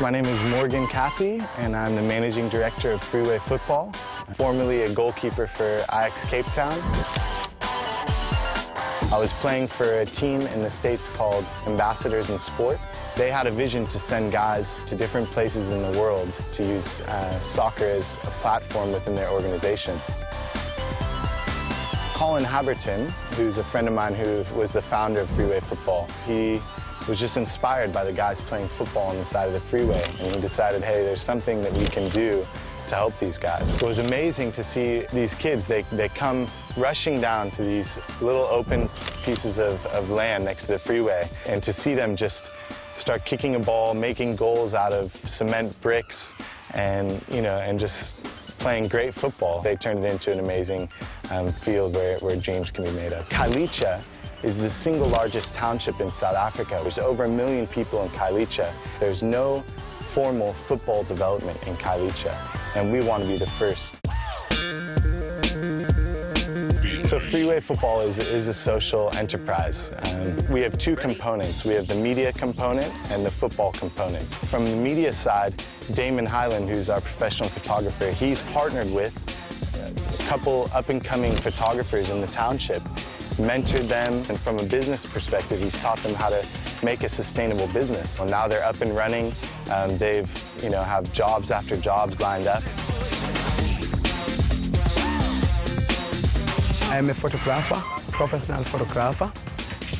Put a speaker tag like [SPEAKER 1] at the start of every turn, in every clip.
[SPEAKER 1] My name is Morgan Cathey, and I'm the managing director of Freeway Football, formerly a goalkeeper for Ajax Cape Town. I was playing for a team in the States called Ambassadors in Sport. They had a vision to send guys to different places in the world to use uh, soccer as a platform within their organization. Colin Haberton, who's a friend of mine who was the founder of Freeway Football, he was just inspired by the guys playing football on the side of the freeway, and he decided, hey, there's something that we can do to help these guys. It was amazing to see these kids, they, they come rushing down to these little open pieces of, of land next to the freeway, and to see them just start kicking a ball, making goals out of cement bricks, and, you know, and just playing great football. They turned it into an amazing um, field where, where dreams can be made of. Khayelitsha is the single largest township in South Africa. There's over a million people in Khayelitsha. There's no formal football development in Khayelitsha, and we want to be the first. So Freeway Football is, is a social enterprise. Um, we have two components. We have the media component and the football component. From the media side, Damon Hyland, who's our professional photographer, he's partnered with couple up-and-coming photographers in the township, mentored them, and from a business perspective, he's taught them how to make a sustainable business. Well, now they're up and running. Um, they've, you know, have jobs after jobs lined up.
[SPEAKER 2] I'm a photographer, professional photographer.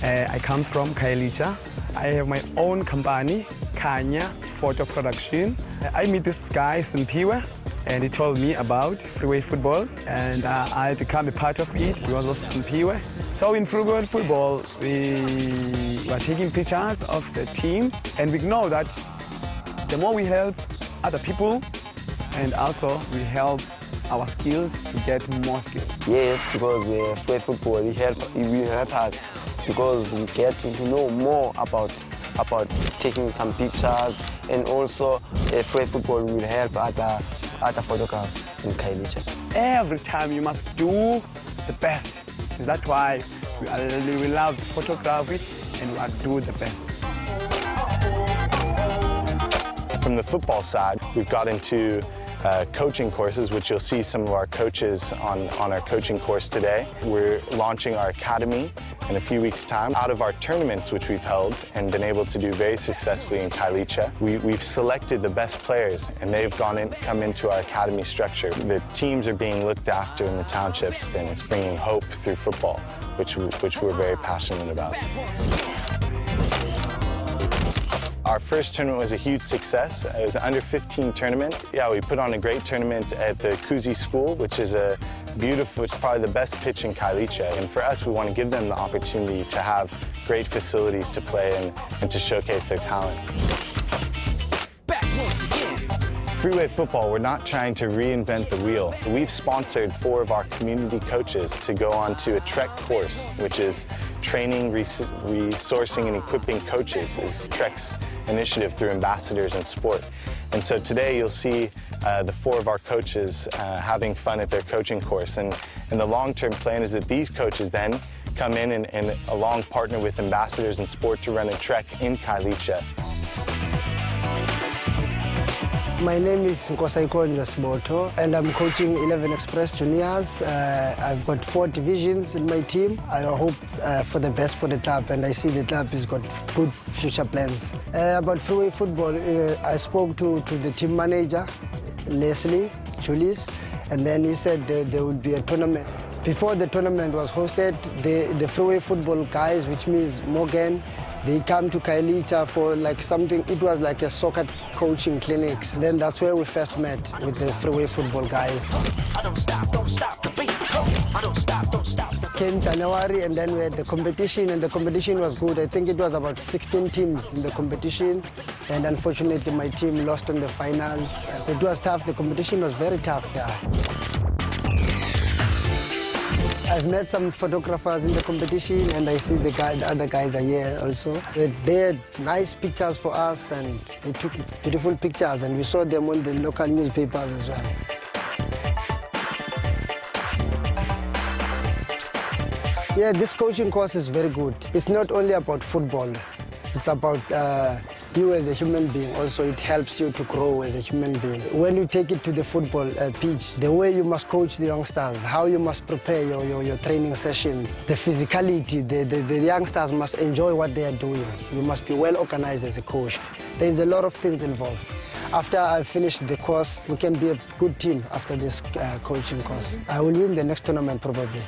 [SPEAKER 2] Uh, I come from Khayelitsha. I have my own company, Kanya Photo Production. I meet this guy, Simpiwe, and he told me about freeway football, and uh, I become a part of it because of Simpiwe. So in freeway football, we were taking pictures of the teams, and we know that the more we help other people, and also we help our skills to get more skills.
[SPEAKER 3] Yes, because uh, free football it help, it will help us because we get to know more about about taking some pictures and also uh, football will help other other photographers in Khayelitsha.
[SPEAKER 2] Every time you must do the best. Is that why we, are, we love photography and we are do the best.
[SPEAKER 1] From the football side, we've got into uh, coaching courses, which you'll see some of our coaches on, on our coaching course today. We're launching our academy in a few weeks' time. Out of our tournaments, which we've held and been able to do very successfully in Khayelitsha, we, we've selected the best players, and they've gone in, come into our academy structure. The teams are being looked after in the townships, and it's bringing hope through football, which, which we're very passionate about. Our first tournament was a huge success. It was an under 15 tournament. Yeah, we put on a great tournament at the Kuzi School, which is a beautiful, it's probably the best pitch in Khayelitsha. And for us, we want to give them the opportunity to have great facilities to play and, and to showcase their talent. Freeway Football, we're not trying to reinvent the wheel. We've sponsored four of our community coaches to go on to a Trek course, which is training, res resourcing, and equipping coaches, is Trek's initiative through Ambassadors in Sport. And so today you'll see uh, the four of our coaches uh, having fun at their coaching course. And, and the long-term plan is that these coaches then come in and, and along partner with Ambassadors in Sport to run a trek in Khayelitsha.
[SPEAKER 4] My name is Nkosaiko Njasboto, and I'm coaching 11 Express Juniors. Uh, I've got four divisions in my team. I hope uh, for the best for the club, and I see the club has got good future plans. Uh, about freeway football, uh, I spoke to, to the team manager, Leslie Julius, and then he said there, there would be a tournament. Before the tournament was hosted, the, the freeway football guys, which means Morgan, they come to Khayelitsha for like something, it was like a soccer coaching clinics. Then that's where we first met with the freeway football guys. I don't stop, don't stop the beat. I don't stop, don't stop Came January and then we had the competition and the competition was good. I think it was about 16 teams in the competition and unfortunately my team lost in the finals. It was tough, the competition was very tough, yeah. I've met some photographers in the competition and I see the, guy, the other guys are here also. They had nice pictures for us and they took beautiful pictures and we saw them on the local newspapers as well. Yeah, this coaching course is very good. It's not only about football. It's about uh, you as a human being also it helps you to grow as a human being. When you take it to the football uh, pitch, the way you must coach the youngsters, how you must prepare your, your, your training sessions, the physicality, the, the, the youngsters must enjoy what they are doing. You must be well organized as a coach. There's a lot of things involved. After I finish the course, we can be a good team after this uh, coaching course. I will win the next tournament probably.